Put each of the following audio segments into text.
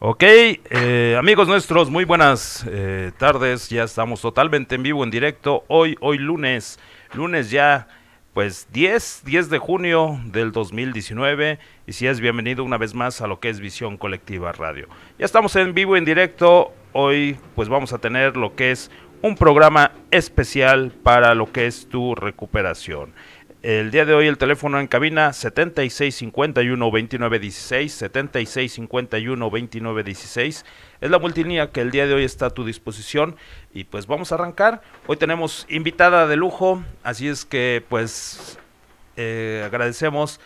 Ok, eh, amigos nuestros, muy buenas eh, tardes. Ya estamos totalmente en vivo, en directo. Hoy, hoy lunes, lunes ya, pues 10, 10 de junio del 2019. Y si es bienvenido una vez más a lo que es Visión Colectiva Radio. Ya estamos en vivo, en directo. Hoy, pues vamos a tener lo que es un programa especial para lo que es tu recuperación. El día de hoy el teléfono en cabina 7651-2916, 7651-2916. Es la multilínea que el día de hoy está a tu disposición y pues vamos a arrancar. Hoy tenemos invitada de lujo, así es que pues eh, agradecemos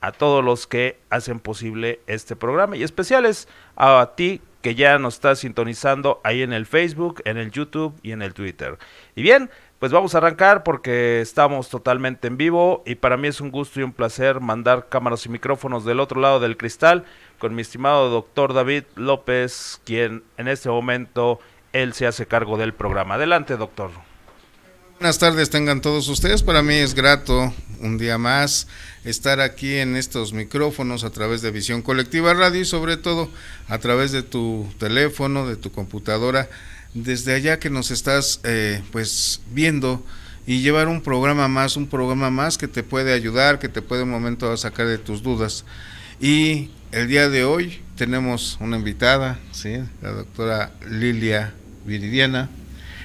a todos los que hacen posible este programa y especiales a ti que ya nos está sintonizando ahí en el Facebook, en el YouTube y en el Twitter. Y bien, pues vamos a arrancar porque estamos totalmente en vivo y para mí es un gusto y un placer mandar cámaras y micrófonos del otro lado del cristal con mi estimado doctor David López, quien en este momento él se hace cargo del programa. Adelante, doctor. Buenas tardes, tengan todos ustedes. Para mí es grato un día más estar aquí en estos micrófonos a través de Visión Colectiva Radio y sobre todo a través de tu teléfono, de tu computadora desde allá que nos estás eh, pues viendo y llevar un programa más, un programa más que te puede ayudar, que te puede un momento sacar de tus dudas. Y el día de hoy tenemos una invitada, ¿sí? la doctora Lilia Viridiana,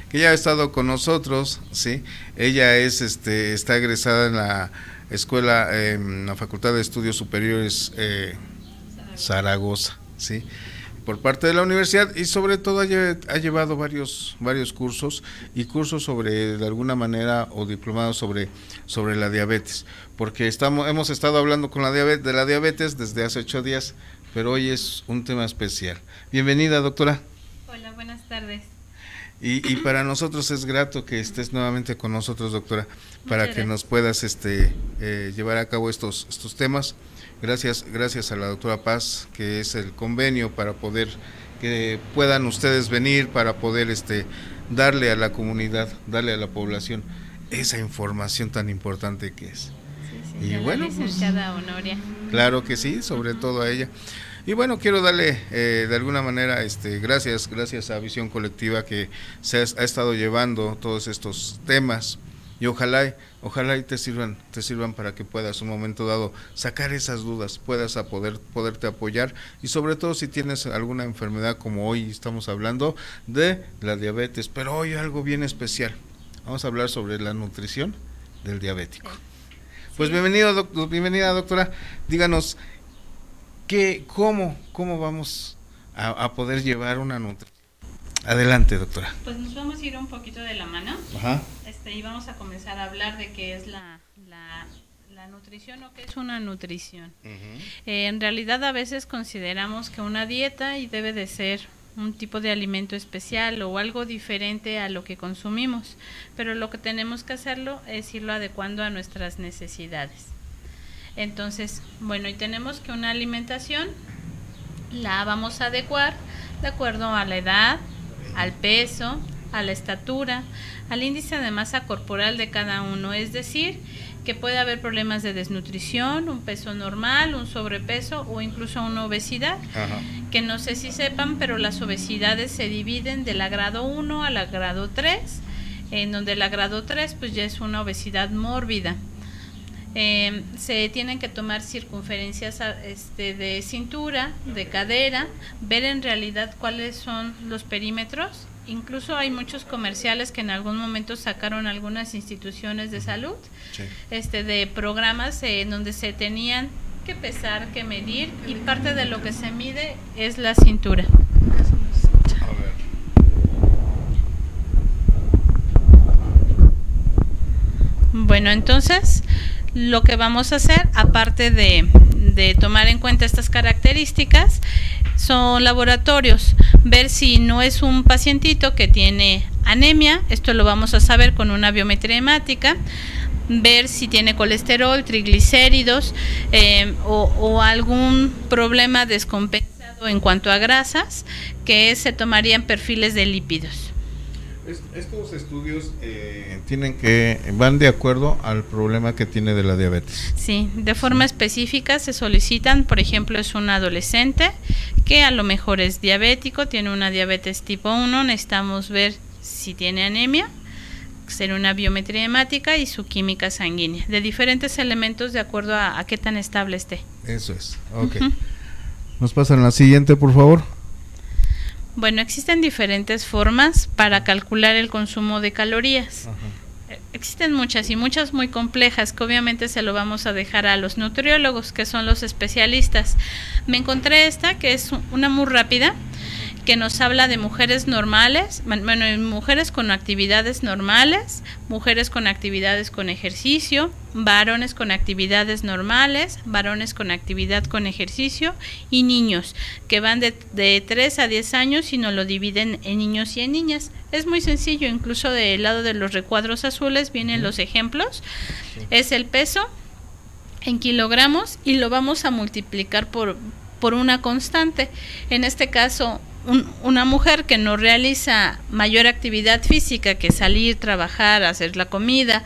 que ya ha estado con nosotros, ¿sí? Ella es, este, está egresada en la escuela, en la Facultad de Estudios Superiores eh, Zaragoza, ¿sí? Por parte de la universidad y sobre todo ha, llevado varios varios cursos y cursos sobre de alguna manera o diplomados sobre sobre la diabetes porque estamos hemos estado hablando con la diabetes de la diabetes desde hace ocho días pero hoy es un tema especial. Bienvenida doctora. Hola buenas tardes. Y, y para nosotros es grato que estés nuevamente con nosotros doctora para que nos puedas este eh, llevar a cabo estos estos temas Gracias, gracias a la doctora Paz, que es el convenio para poder que puedan ustedes venir para poder este darle a la comunidad, darle a la población esa información tan importante que es. y bueno, pues, Honoria. claro que sí, sobre todo a ella. Y bueno, quiero darle eh, de alguna manera, este, gracias, gracias a Visión Colectiva que se ha estado llevando todos estos temas y ojalá ojalá y te sirvan te sirvan para que puedas un momento dado sacar esas dudas puedas a poder poderte apoyar. Y sobre todo si tienes alguna enfermedad como hoy estamos hablando de la diabetes. Pero hoy algo bien especial. Vamos a hablar sobre la nutrición del diabético. Pues bienvenido bienvenida doctora. Díganos qué cómo cómo vamos a, a poder llevar una nutrición Adelante, doctora. Pues nos vamos a ir un poquito de la mano. Ajá. Este, y vamos a comenzar a hablar de qué es la, la, nutrición o qué es una nutrición. Eh, en realidad a veces consideramos que una dieta y debe de ser un tipo de alimento especial o algo diferente a lo que consumimos, pero lo que tenemos que hacerlo es irlo adecuando a nuestras necesidades. Entonces, bueno, y tenemos que una alimentación la vamos a adecuar de acuerdo a la edad, al peso, a la estatura, al índice de masa corporal de cada uno, es decir, que puede haber problemas de desnutrición, un peso normal, un sobrepeso o incluso una obesidad, que no sé si sepan, pero las obesidades se dividen de la grado 1 a la grado 3, en donde la grado 3 pues ya es una obesidad mórbida. Em, se tienen que tomar circunferencias este, de cintura, de cadera, ver en realidad cuáles son los perímetros. Incluso hay muchos comerciales que en algún momento sacaron algunas instituciones de salud, este, de programas en donde se tenían que pesar, que medir y parte de lo que se mide es la cintura. Bueno, entonces lo que vamos a hacer, aparte de, tomar en cuenta estas características, son laboratorios. Ver si no es un pacientito que tiene anemia, esto lo vamos a saber con una biometría hemática, ver si tiene colesterol, triglicéridos eh, o, o, algún problema descompensado en cuanto a grasas, que se tomarían perfiles de lípidos estos estudios eh, tienen que van de acuerdo al problema que tiene de la diabetes. Sí, de forma específica se solicitan, por ejemplo, es un adolescente que a lo mejor es diabético, tiene una diabetes tipo 1, necesitamos ver si tiene anemia, hacer una biometría hemática y su química sanguínea, de diferentes elementos de acuerdo a, qué tan estable esté. Eso es, ok. ¿Nos pasan la siguiente, por favor? Bueno, existen diferentes formas para calcular el consumo de calorías. Existen muchas y muchas muy complejas que obviamente se lo vamos a dejar a los nutriólogos, que son los especialistas. Me encontré esta, que es una muy rápida, que nos habla de mujeres normales, bueno, mujeres con actividades normales, mujeres con actividades con ejercicio, varones con actividades normales, varones con actividad con ejercicio y niños, que van de, de 3 a 10 años y nos lo dividen en niños y en niñas. Es muy sencillo, incluso del lado de los recuadros azules vienen los ejemplos. Es el peso en kilogramos y lo vamos a multiplicar por, por una constante. En este caso, una mujer que no realiza mayor actividad física que salir, trabajar, hacer la comida,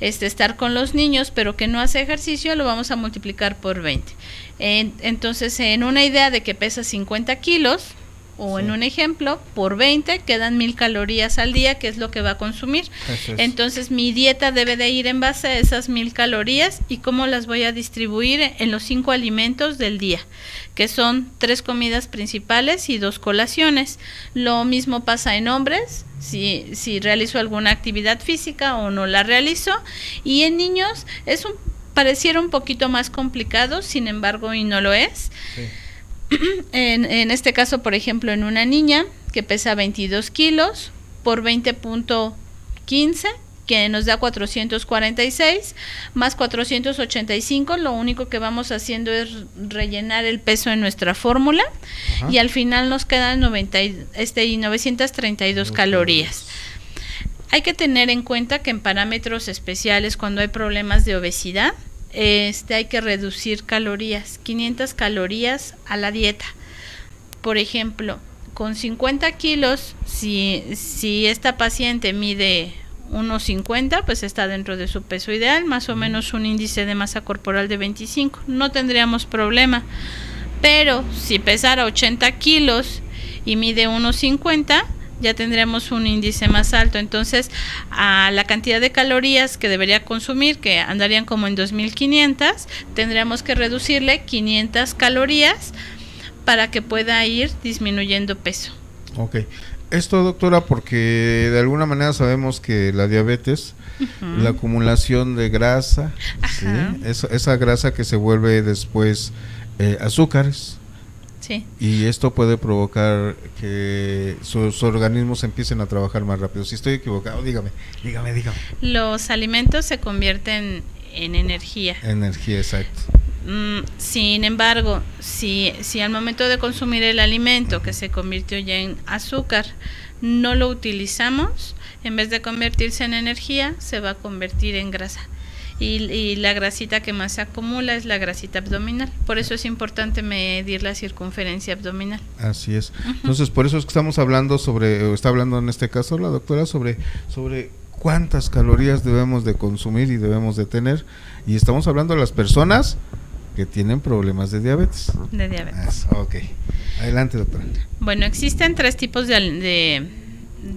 este, estar con los niños, pero que no hace ejercicio, lo vamos a multiplicar por 20. entonces, en una idea de que pesa 50 kilos, o en un ejemplo, por 20 quedan mil calorías al día, que es lo que va a consumir. Entonces mi dieta debe de ir en base a esas mil calorías y cómo las voy a distribuir en los cinco alimentos del día, que son tres comidas principales y dos colaciones. Lo mismo pasa en hombres, si, si realizo alguna actividad física o no la realizo. Y en niños es un, pareciera un poquito más complicado, sin embargo, y no lo es. Sí en, en, este caso, por ejemplo, en una niña que pesa 22 kilos por 20.15, que nos da 446, más 485, lo único que vamos haciendo es rellenar el peso en nuestra fórmula y al final nos quedan 90, este, 932 calorías. Hay que tener en cuenta que en parámetros especiales, cuando hay problemas de obesidad, este, hay que reducir calorías, 500 calorías a la dieta. Por ejemplo, con 50 kilos, si, si esta paciente mide 1,50, pues está dentro de su peso ideal, más o menos un índice de masa corporal de 25, no tendríamos problema. Pero si pesara 80 kilos y mide 1,50, ya tendríamos un índice más alto. Entonces, a la cantidad de calorías que debería consumir, que andarían como en 2500, tendríamos que reducirle 500 calorías para que pueda ir disminuyendo peso. Ok. Esto, doctora, porque de alguna manera sabemos que la diabetes, la acumulación de grasa, esa, grasa que se vuelve después eh, azúcares, y esto puede provocar que sus organismos empiecen a trabajar más rápido. Si estoy equivocado, dígame, dígame, dígame. Los alimentos se convierten en energía. Energía, exacto. Mm, sin embargo, si, si al momento de consumir el alimento que se convirtió ya en azúcar, no lo utilizamos, en vez de convertirse en energía, se va a convertir en grasa y, la grasita que más se acumula es la grasita abdominal. Por eso es importante medir la circunferencia abdominal. Así es. Entonces, por eso es que estamos hablando sobre, o está hablando en este caso la doctora sobre, sobre cuántas calorías debemos de consumir y debemos de tener. Y estamos hablando de las personas que tienen problemas de diabetes. De diabetes. ok. Adelante, doctora. Bueno, existen tres tipos de,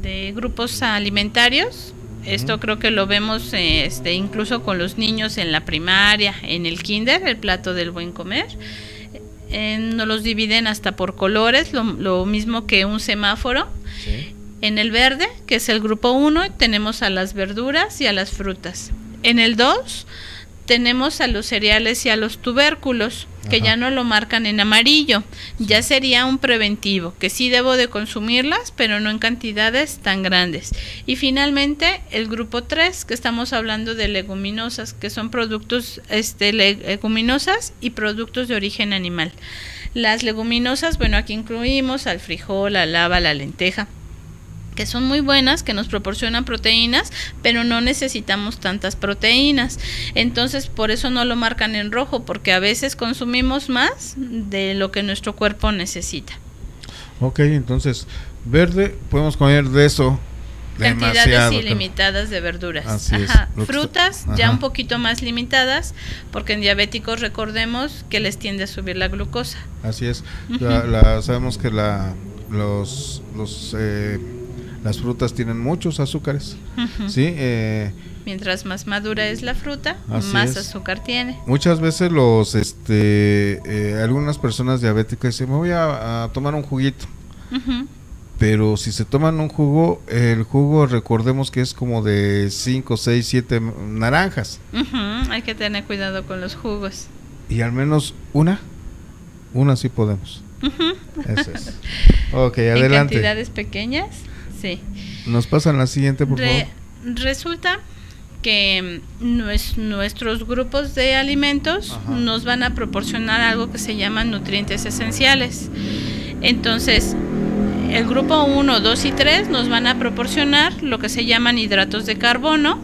de grupos alimentarios esto creo que lo vemos este, incluso con los niños en la primaria, en el kinder, el plato del buen comer. nos los dividen hasta por colores, lo, mismo que un semáforo. En el verde, que es el grupo 1, tenemos a las verduras y a las frutas. En el 2 tenemos a los cereales y a los tubérculos, que ya no lo marcan en amarillo. Ya sería un preventivo, que sí debo de consumirlas, pero no en cantidades tan grandes. Y finalmente, el grupo 3, que estamos hablando de leguminosas, que son productos este, leguminosas y productos de origen animal. Las leguminosas, bueno, aquí incluimos al frijol, la lava, la lenteja que son muy buenas, que nos proporcionan proteínas, pero no necesitamos tantas proteínas. Entonces, por eso no lo marcan en rojo, porque a veces consumimos más de lo que nuestro cuerpo necesita. Ok, entonces, verde, podemos comer de eso cantidades ilimitadas de verduras. Frutas ya un poquito más limitadas, porque en diabéticos recordemos que les tiende a subir la glucosa. Así es. la, sabemos que la, los, los eh, las frutas tienen muchos azúcares. ¿sí? Eh, Mientras más madura es la fruta, más azúcar tiene. Muchas veces los, este, eh, algunas personas diabéticas dicen, me voy a, tomar un juguito. Pero si se toman un jugo, el jugo recordemos que es como de 5, 6, 7 naranjas. Hay que tener cuidado con los jugos. Y al menos una, una sí podemos. Eso es. Ok, adelante. ¿En cantidades pequeñas? Sí. Nos pasan la siguiente, por favor. Resulta que nuestros grupos de alimentos nos van a proporcionar algo que se llaman nutrientes esenciales. Entonces, el grupo 1, 2 y 3 nos van a proporcionar lo que se llaman hidratos de carbono,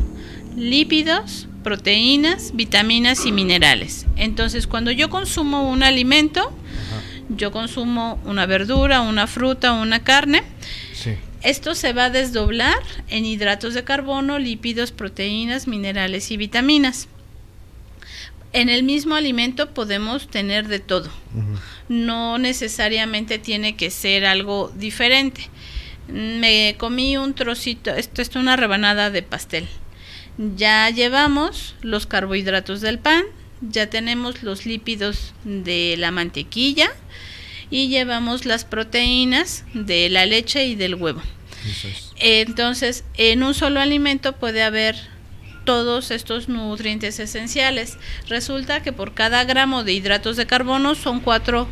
lípidos, proteínas, vitaminas y minerales. Entonces, cuando yo consumo un alimento, yo consumo una verdura, una fruta, una carne, esto se va a desdoblar en hidratos de carbono, lípidos, proteínas, minerales y vitaminas. En el mismo alimento podemos tener de todo. No necesariamente tiene que ser algo diferente. Me comí un trocito, esto es una rebanada de pastel. Ya llevamos los carbohidratos del pan, ya tenemos los lípidos de la mantequilla, y llevamos las proteínas de la leche y del huevo. Entonces, en un solo alimento puede haber todos estos nutrientes esenciales. Resulta que por cada gramo de hidratos de carbono son 4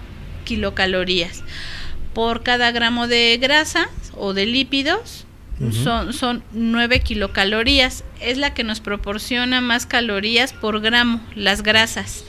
kilocalorías. Por cada gramo de grasa o de lípidos son, son 9 kilocalorías. Es la que nos proporciona más calorías por gramo, las grasas.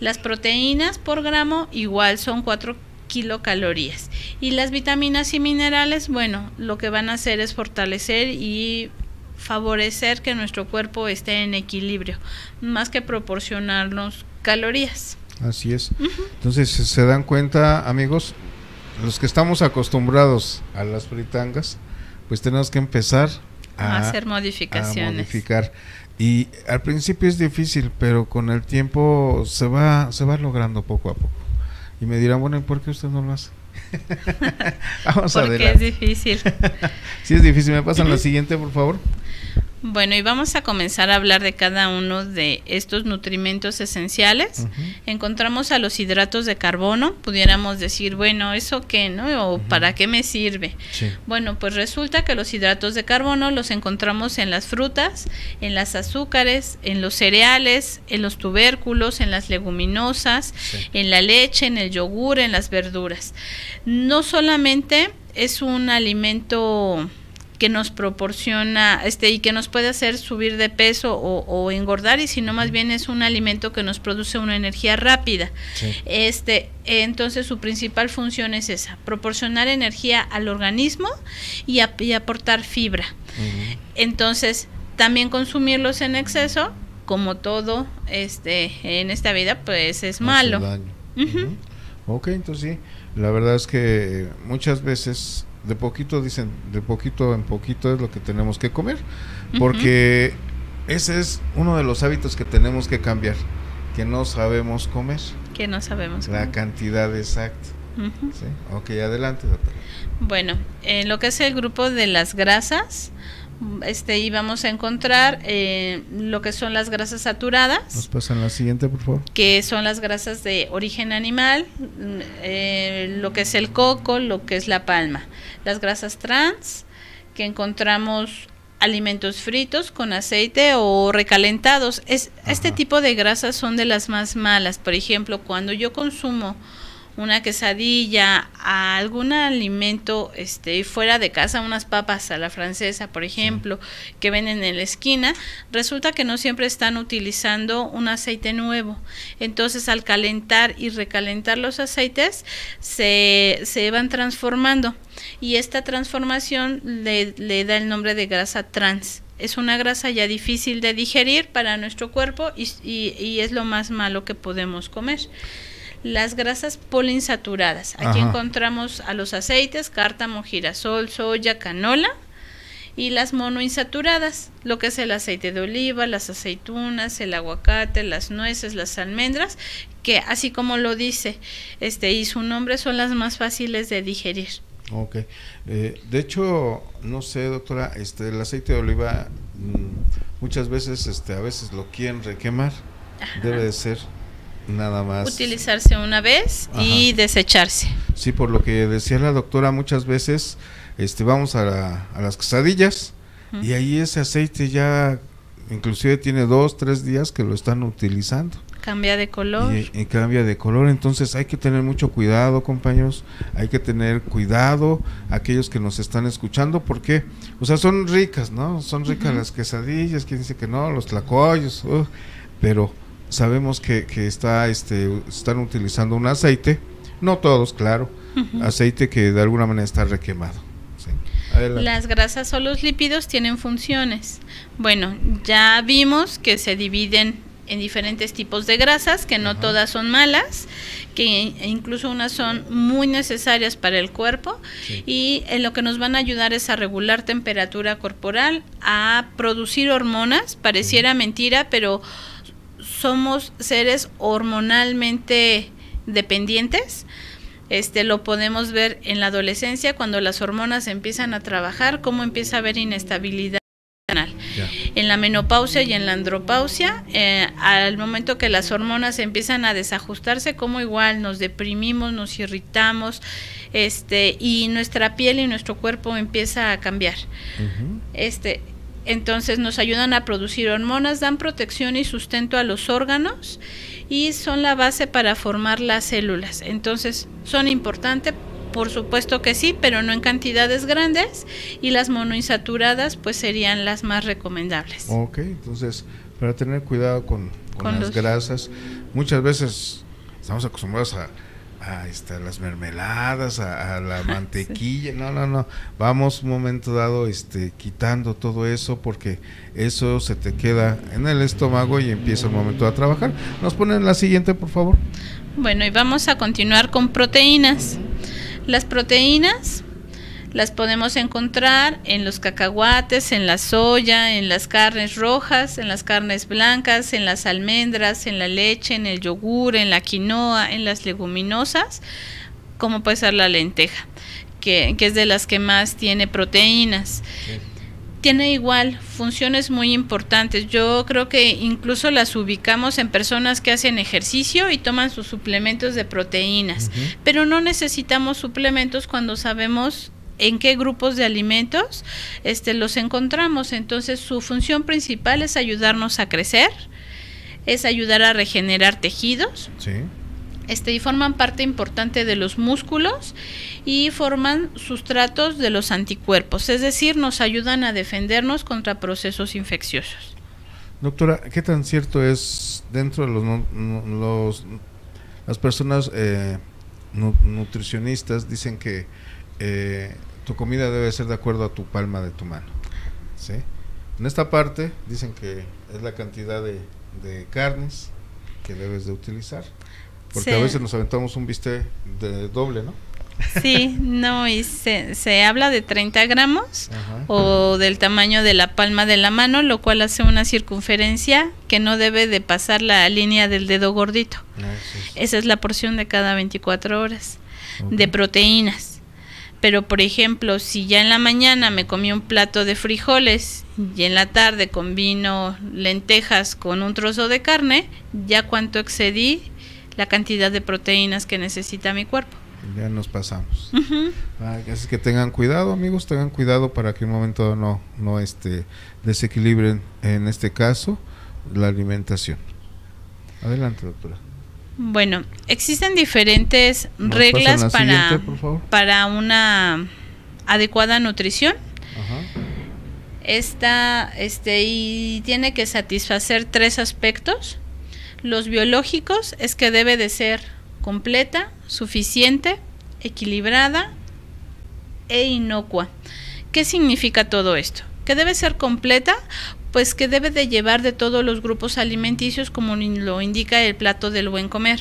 Las proteínas por gramo igual son 4 kilocalorías. Y las vitaminas y minerales, bueno, lo que van a hacer es fortalecer y favorecer que nuestro cuerpo esté en equilibrio, más que proporcionarnos calorías. Así es. Entonces, se dan cuenta, amigos, los que estamos acostumbrados a las fritangas, pues tenemos que empezar a, hacer modificaciones. modificar. Y al principio es difícil, pero con el tiempo se va, se va logrando poco a poco. Y me dirán, bueno, ¿y por qué usted no lo hace? Vamos Porque es difícil. sí, es difícil. ¿Me pasan la siguiente, por favor? Bueno, y vamos a comenzar a hablar de cada uno de estos nutrimentos esenciales. Encontramos a los hidratos de carbono, pudiéramos decir, bueno, ¿eso qué, no? ¿O para qué me sirve? Bueno, pues resulta que los hidratos de carbono los encontramos en las frutas, en las azúcares, en los cereales, en los tubérculos, en las leguminosas, en la leche, en el yogur, en las verduras. No solamente es un alimento que nos proporciona este y que nos puede hacer subir de peso o, engordar y sino más bien es un alimento que nos produce una energía rápida. Este entonces su principal función es esa proporcionar energía al organismo y, aportar fibra. Entonces también consumirlos en exceso como todo este en esta vida pues es malo. ok entonces sí la verdad es que muchas veces de poquito dicen, de poquito en poquito es lo que tenemos que comer, porque ese es uno de los hábitos que tenemos que cambiar, que no sabemos comer. Que no sabemos La cantidad exacta. Ok, adelante, doctora. Bueno, en lo que es el grupo de las grasas, este y vamos a encontrar eh, lo que son las grasas saturadas. Nos pasan la siguiente, por favor. Que son las grasas de origen animal, eh, lo que es el coco, lo que es la palma. Las grasas trans, que encontramos alimentos fritos con aceite o recalentados. Es, este tipo de grasas son de las más malas. Por ejemplo, cuando yo consumo una quesadilla, a algún alimento este, fuera de casa, unas papas a la francesa, por ejemplo, que venden en la esquina, resulta que no siempre están utilizando un aceite nuevo. Entonces, al calentar y recalentar los aceites, se, se van transformando. Y esta transformación le, le da el nombre de grasa trans es una grasa ya difícil de digerir para nuestro cuerpo y, y, es lo más malo que podemos comer las grasas poliinsaturadas. Aquí encontramos a los aceites, cártamo, girasol, soya, canola y las monoinsaturadas, lo que es el aceite de oliva, las aceitunas, el aguacate, las nueces, las almendras, que así como lo dice, este y su nombre son las más fáciles de digerir. Ok. Eh, de hecho, no sé, doctora, este, el aceite de oliva mm, muchas veces, este, a veces lo quieren requemar. Debe de ser nada más. Utilizarse una vez y desecharse. Sí, por lo que decía la doctora, muchas veces este, vamos a, a las quesadillas y ahí ese aceite ya inclusive tiene dos, tres días que lo están utilizando. Cambia de color. Y, cambia de color, entonces hay que tener mucho cuidado, compañeros, hay que tener cuidado aquellos que nos están escuchando, porque, o sea, son ricas, ¿no? Son ricas las quesadillas, quien dice que no, los tlacoyos, uh, pero sabemos que, que está, este, están utilizando un aceite, no todos, claro, aceite que de alguna manera está requemado. Las grasas o los lípidos tienen funciones. Bueno, ya vimos que se dividen en diferentes tipos de grasas, que no todas son malas, que incluso unas son muy necesarias para el cuerpo y en lo que nos van a ayudar es a regular temperatura corporal, a producir hormonas, pareciera mentira, pero somos seres hormonalmente dependientes. Este lo podemos ver en la adolescencia cuando las hormonas empiezan a trabajar, cómo empieza a haber inestabilidad en la menopausia y en la andropausia, eh, al momento que las hormonas empiezan a desajustarse, como igual nos deprimimos, nos irritamos, este, y nuestra piel y nuestro cuerpo empieza a cambiar. Este, entonces nos ayudan a producir hormonas, dan protección y sustento a los órganos y son la base para formar las células. Entonces son importantes por supuesto que sí, pero no en cantidades grandes y las monoinsaturadas pues serían las más recomendables. Ok, entonces para tener cuidado con, las grasas, muchas veces estamos acostumbrados a, a, este, las mermeladas, a, la mantequilla, no, no, no, vamos un momento dado este, quitando todo eso porque eso se te queda en el estómago y empieza el momento a trabajar. Nos ponen la siguiente, por favor. Bueno, y vamos a continuar con proteínas. Las proteínas las podemos encontrar en los cacahuates, en la soya, en las carnes rojas, en las carnes blancas, en las almendras, en la leche, en el yogur, en la quinoa, en las leguminosas, como puede ser la lenteja, que, es de las que más tiene proteínas. Tiene igual funciones muy importantes. Yo creo que incluso las ubicamos en personas que hacen ejercicio y toman sus suplementos de proteínas, pero no necesitamos suplementos cuando sabemos en qué grupos de alimentos este, los encontramos. Entonces su función principal es ayudarnos a crecer, es ayudar a regenerar tejidos. Este, y forman parte importante de los músculos y forman sustratos de los anticuerpos, es decir, nos ayudan a defendernos contra procesos infecciosos. Doctora, ¿qué tan cierto es dentro de los, las personas eh, nutricionistas dicen que eh, tu comida debe ser de acuerdo a tu palma de tu mano? ¿sí? En esta parte dicen que es la cantidad de, carnes que debes de utilizar, porque a veces nos aventamos un bistec de doble, ¿no? Sí, no, y se, se habla de 30 gramos o del tamaño de la palma de la mano, lo cual hace una circunferencia que no debe de pasar la línea del dedo gordito. Ah, Esa es la porción de cada 24 horas de proteínas. Pero, por ejemplo, si ya en la mañana me comí un plato de frijoles y en la tarde combino lentejas con un trozo de carne, ya cuánto excedí la cantidad de proteínas que necesita mi cuerpo ya nos pasamos. así que tengan cuidado, amigos, tengan cuidado para que en un momento no, no este, desequilibren, en este caso, la alimentación. Adelante, doctora. Bueno, existen diferentes reglas para, para una adecuada nutrición. Esta, este, y tiene que satisfacer tres aspectos. Los biológicos es que debe de ser completa, suficiente, equilibrada e inocua. ¿Qué significa todo esto? Que debe ser completa, pues que debe de llevar de todos los grupos alimenticios como lo indica el plato del buen comer,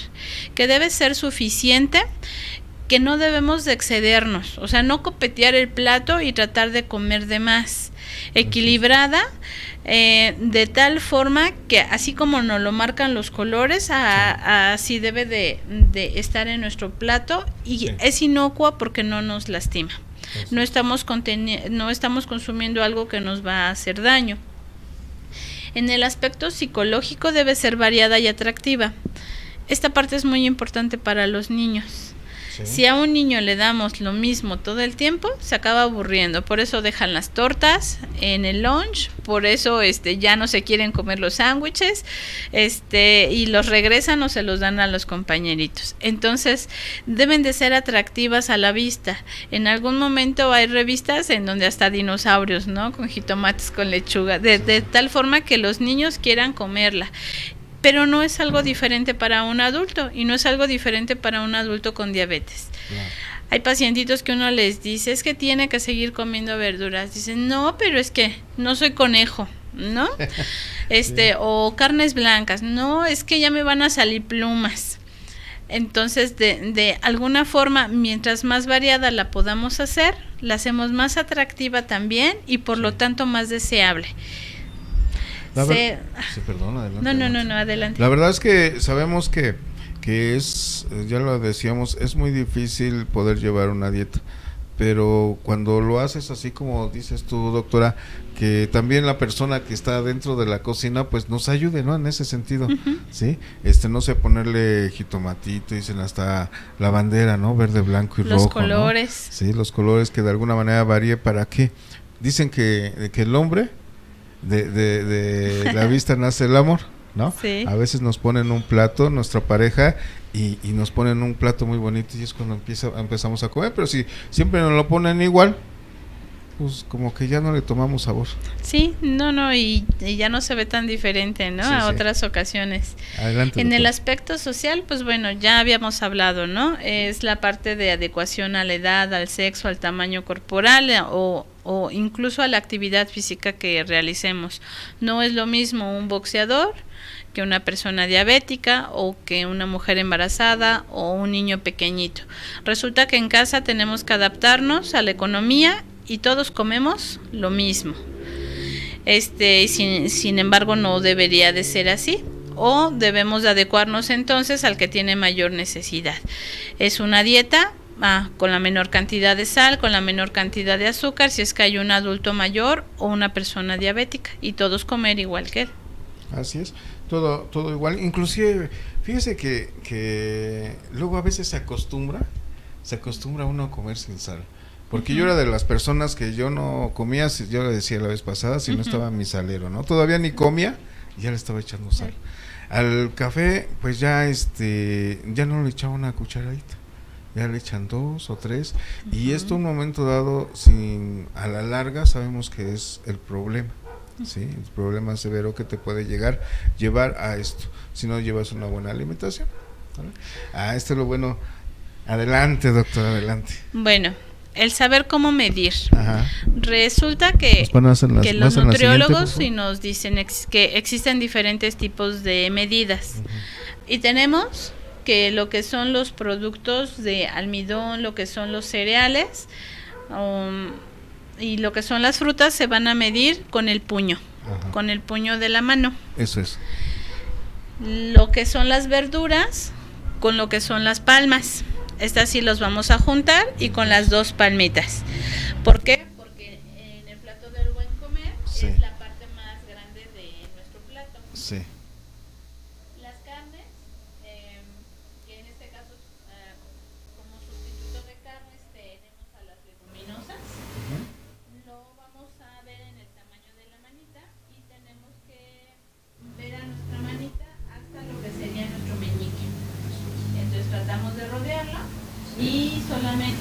que debe ser suficiente, que no debemos de excedernos, o sea, no copetear el plato y tratar de comer de más. Equilibrada, eh, de tal forma que así como nos lo marcan los colores, así debe de, estar en nuestro plato y es inocua porque no nos lastima. No estamos, no estamos consumiendo algo que nos va a hacer daño. En el aspecto psicológico debe ser variada y atractiva. Esta parte es muy importante para los niños si a un niño le damos lo mismo todo el tiempo, se acaba aburriendo. Por eso dejan las tortas en el lunch, por eso este ya no se quieren comer los sándwiches, este y los regresan o se los dan a los compañeritos. Entonces, deben de ser atractivas a la vista. En algún momento hay revistas en donde hasta dinosaurios, ¿no? Con jitomates con lechuga, de, de tal forma que los niños quieran comerla pero no es algo diferente para un adulto y no es algo diferente para un adulto con diabetes. Hay pacientitos que uno les dice, es que tiene que seguir comiendo verduras. Dicen, no, pero es que no soy conejo, ¿no? este, o carnes blancas, no, es que ya me van a salir plumas. Entonces, de, de alguna forma, mientras más variada la podamos hacer, la hacemos más atractiva también y por lo tanto más deseable. La perdón, adelante, no, no, no, no, adelante. La verdad es que sabemos que, que es, ya lo decíamos, es muy difícil poder llevar una dieta pero cuando lo haces así como dices tú, doctora, que también la persona que está dentro de la cocina pues nos ayude, ¿no? En ese sentido, ¿sí? Este no sé ponerle jitomatito, dicen hasta la bandera, ¿no? Verde, blanco y rojo. Los colores. Sí, los colores que de alguna manera varíe para qué. Dicen que, que el hombre de, de, la vista nace el amor, ¿no? A veces nos ponen un plato, nuestra pareja, y, y, nos ponen un plato muy bonito y es cuando empieza, empezamos a comer, pero si siempre nos lo ponen igual, pues como que ya no le tomamos sabor. Sí, no, no, y, ya no se ve tan diferente, ¿no? a otras ocasiones. Adelante, en el aspecto social, pues bueno, ya habíamos hablado, ¿no? Es la parte de adecuación a la edad, al sexo, al tamaño corporal o o incluso a la actividad física que realicemos. No es lo mismo un boxeador que una persona diabética o que una mujer embarazada o un niño pequeñito. Resulta que en casa tenemos que adaptarnos a la economía y todos comemos lo mismo. Este, sin, sin embargo, no debería de ser así o debemos adecuarnos entonces al que tiene mayor necesidad. Es una dieta Ah, con la menor cantidad de sal, con la menor cantidad de azúcar, si es que hay un adulto mayor o una persona diabética, y todos comer igual que él. Así es, todo, todo igual. Inclusive, fíjese que, que luego a veces se acostumbra, se acostumbra uno a comer sin sal. Porque yo era de las personas que yo no comía, yo le decía la vez pasada, si no estaba mi salero, ¿no? Todavía ni comía ya le estaba echando sal. Al café, pues ya este, ya no le echaba una cucharadita ya le echan dos o tres y esto un momento dado sin a la larga sabemos que es el problema sí el problema severo que te puede llegar llevar a esto si no llevas una buena alimentación ah esto es lo bueno. Adelante doctor adelante. Bueno el saber cómo medir. Resulta que, que los nutriólogos y nos dicen que existen diferentes tipos de medidas. Y tenemos que lo que son los productos de almidón, lo que son los cereales um, y lo que son las frutas se van a medir con el puño, con el puño de la mano. Eso es. Lo que son las verduras con lo que son las palmas. Estas sí los vamos a juntar y con las dos palmitas. ¿Por qué? Porque en el plato del buen comer es la parte más grande de nuestro plato. Sí.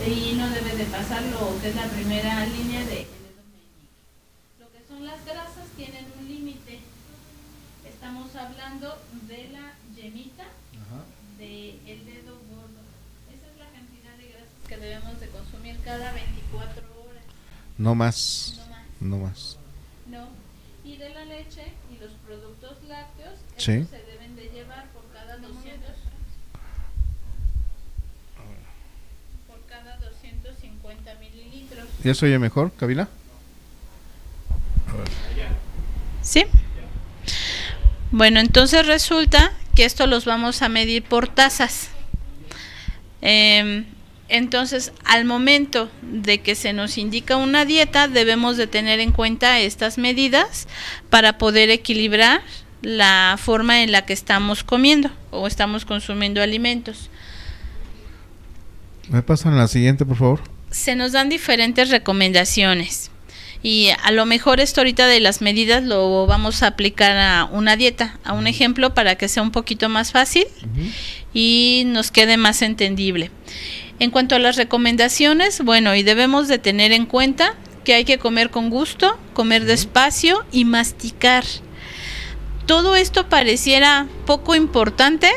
y no debe de pasar lo que es la primera línea de Lo que son las grasas tienen un límite. Estamos hablando de la yemita del el dedo gordo. Esa es la cantidad de grasas que debemos de consumir cada 24 horas. No más. No más. No. Y de la leche y los productos lácteos, sí. se deben de llevar por cada 200 cada 250 mililitros. ¿Ya se oye mejor, cabina? ¿Sí? Bueno, entonces resulta que esto los vamos a medir por tazas. Em, entonces, al momento de que se nos indica una dieta, debemos de tener en cuenta estas medidas para poder equilibrar la forma en la que estamos comiendo o estamos consumiendo alimentos. ¿Me pasan la siguiente, por favor? Se nos dan diferentes recomendaciones. Y a lo mejor esto ahorita de las medidas lo vamos a aplicar a una dieta, a un ejemplo para que sea un poquito más fácil y nos quede más entendible. En cuanto a las recomendaciones, bueno, y debemos de tener en cuenta que hay que comer con gusto, comer despacio y masticar. Todo esto pareciera poco importante,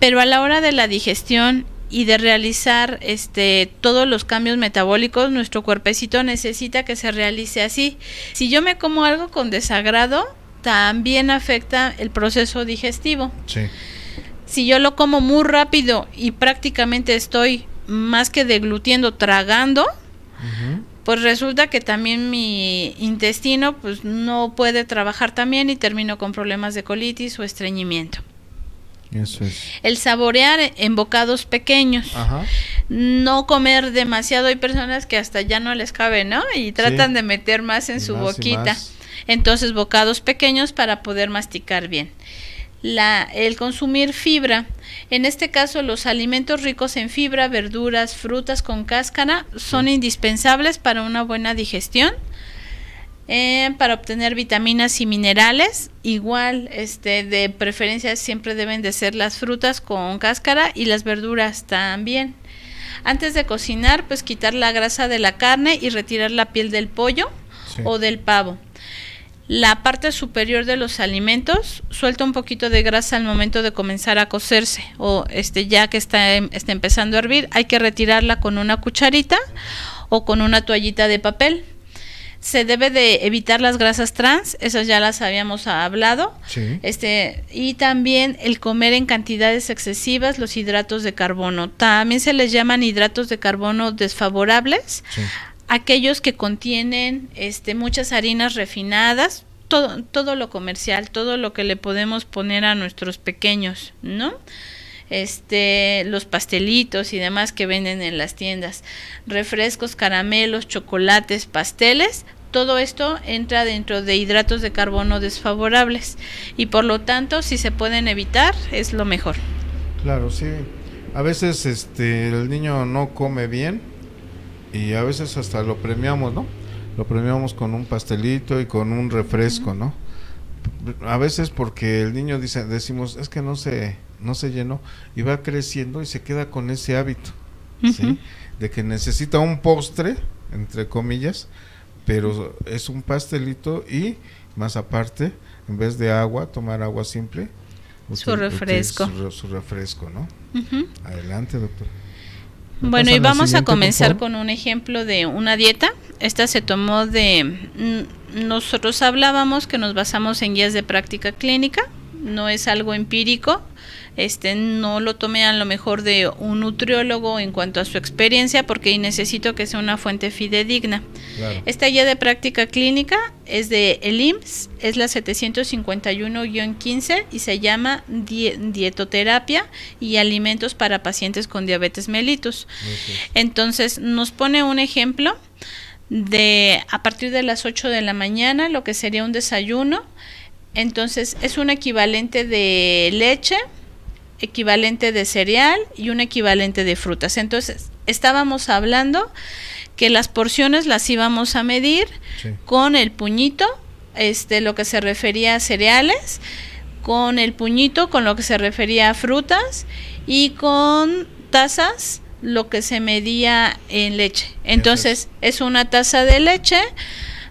pero a la hora de la digestión y de realizar este todos los cambios metabólicos, nuestro cuerpecito necesita que se realice así. Si yo me como algo con desagrado, también afecta el proceso digestivo. Si yo lo como muy rápido y prácticamente estoy más que deglutiendo, tragando, pues resulta que también mi intestino pues no puede trabajar también y termino con problemas de colitis o estreñimiento. El saborear en bocados pequeños. No comer demasiado. Hay personas que hasta ya no les cabe, ¿no? Y tratan de meter más en su boquita. Entonces, bocados pequeños para poder masticar bien. La, el consumir fibra. En este caso, los alimentos ricos en fibra, verduras, frutas con cáscara son indispensables para una buena digestión eh, para obtener vitaminas y minerales. Igual, este, de preferencia siempre deben de ser las frutas con cáscara y las verduras también. Antes de cocinar, pues quitar la grasa de la carne y retirar la piel del pollo o del pavo. La parte superior de los alimentos suelta un poquito de grasa al momento de comenzar a cocerse o este ya que está, está empezando a hervir, hay que retirarla con una cucharita o con una toallita de papel se debe de evitar las grasas trans, esas ya las habíamos hablado. Este, y también el comer en cantidades excesivas los hidratos de carbono. También se les llaman hidratos de carbono desfavorables. Aquellos que contienen este muchas harinas refinadas, todo todo lo comercial, todo lo que le podemos poner a nuestros pequeños, ¿no? Este, los pastelitos y demás que venden en las tiendas, refrescos, caramelos, chocolates, pasteles, todo esto entra dentro de hidratos de carbono desfavorables y por lo tanto si se pueden evitar es lo mejor. Claro, sí. A veces este el niño no come bien y a veces hasta lo premiamos, ¿no? Lo premiamos con un pastelito y con un refresco, ¿no? A veces porque el niño dice decimos, es que no se no se llenó y va creciendo y se queda con ese hábito, ¿sí? De que necesita un postre, entre comillas, pero es un pastelito y más aparte, en vez de agua, tomar agua simple. Su refresco. Su, refresco, ¿no? Adelante, doctor. Bueno, y vamos a comenzar con un ejemplo de una dieta. Esta se tomó de... Nosotros hablábamos que nos basamos en guías de práctica clínica, no es algo empírico, este no lo tomé a lo mejor de un nutriólogo en cuanto a su experiencia porque necesito que sea una fuente fidedigna. Esta guía de práctica clínica es de el IMSS, es la 751-15 y se llama dietoterapia y alimentos para pacientes con diabetes mellitus. Entonces nos pone un ejemplo de a partir de las 8 de la mañana lo que sería un desayuno. Entonces es un equivalente de leche, equivalente de cereal y un equivalente de frutas. Entonces, estábamos hablando que las porciones las íbamos a medir con el puñito, este lo que se refería a cereales, con el puñito con lo que se refería a frutas y con tazas lo que se medía en leche. Entonces, es una taza de leche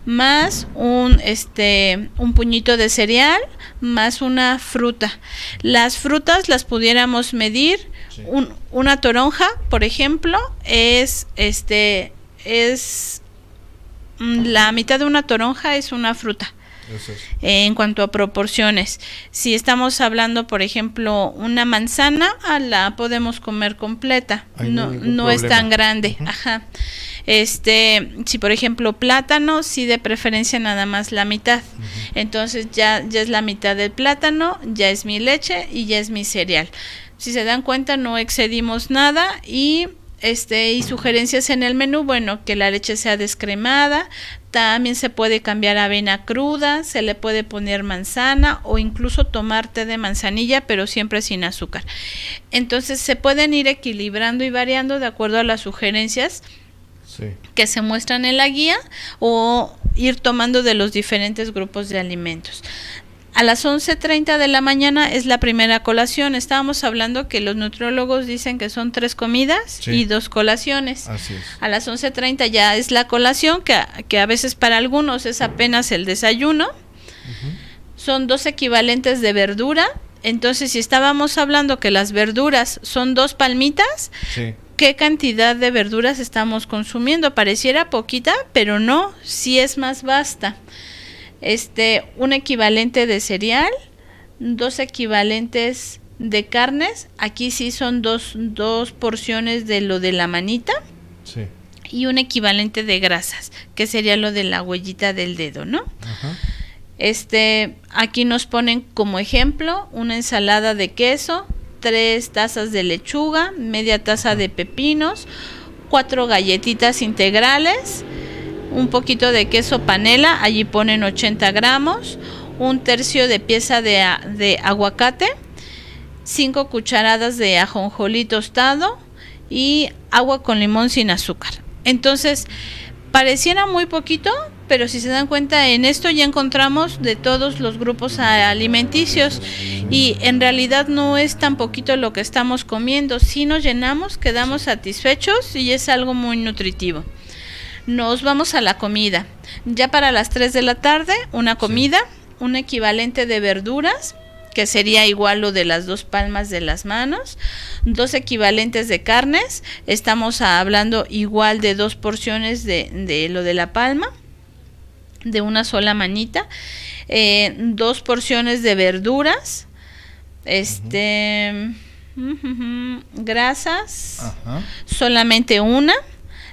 más un este un puñito de cereal más una fruta. Las frutas las pudiéramos medir. una toronja, por ejemplo, es este es mm, la mitad de una toronja es una fruta. en cuanto a proporciones. Si estamos hablando, por ejemplo, una manzana, ah, la podemos comer completa, no, no, es tan grande. Ajá. Este, si por ejemplo plátano, sí de preferencia nada más la mitad. Entonces ya, ya es la mitad del plátano, ya es mi leche y ya es mi cereal. Si se dan cuenta no excedimos nada y este y sugerencias en el menú, bueno, que la leche sea descremada, también se puede cambiar avena cruda, se le puede poner manzana o incluso tomar té de manzanilla, pero siempre sin azúcar. Entonces se pueden ir equilibrando y variando de acuerdo a las sugerencias que se muestran en la guía o ir tomando de los diferentes grupos de alimentos. A las 11.30 de la mañana es la primera colación. Estábamos hablando que los nutriólogos dicen que son tres comidas y dos colaciones. A las 11.30 ya es la colación, que, que, a veces para algunos es apenas el desayuno. Son dos equivalentes de verdura. Entonces, si estábamos hablando que las verduras son dos palmitas, ¿qué cantidad de verduras estamos consumiendo? Pareciera poquita, pero no, sí es más vasta este, un equivalente de cereal, dos equivalentes de carnes, aquí sí son dos, dos porciones de lo de la manita y un equivalente de grasas, que sería lo de la huellita del dedo, ¿no? Este, aquí nos ponen como ejemplo una ensalada de queso, tres tazas de lechuga, media taza de pepinos, cuatro galletitas integrales, un poquito de queso panela, allí ponen 80 gramos, un tercio de pieza de, de aguacate, 5 cucharadas de ajonjolí tostado y agua con limón sin azúcar. Entonces, pareciera muy poquito, pero si se dan cuenta en esto ya encontramos de todos los grupos alimenticios y en realidad no es tan poquito lo que estamos comiendo. Si nos llenamos, quedamos satisfechos y es algo muy nutritivo nos vamos a la comida. Ya para las 3 de la tarde, una comida, un equivalente de verduras, que sería igual lo de las dos palmas de las manos, dos equivalentes de carnes, estamos hablando igual de dos porciones de, lo de la palma, de una sola manita, eh, dos porciones de verduras, este, grasas, solamente una,